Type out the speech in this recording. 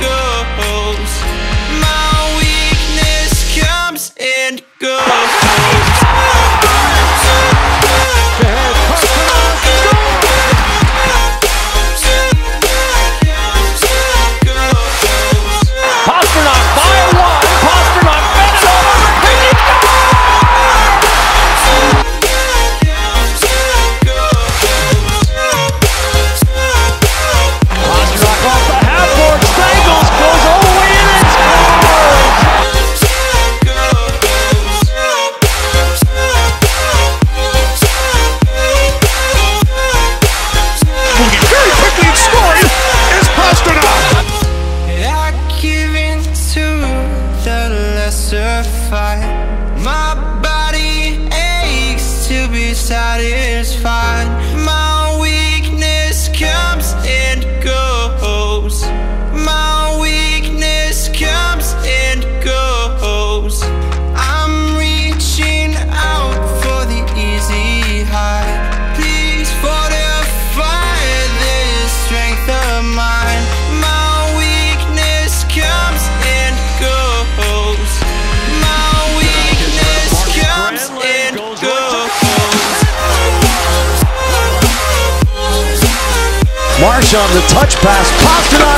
And to be on the touch pass. Pastrnak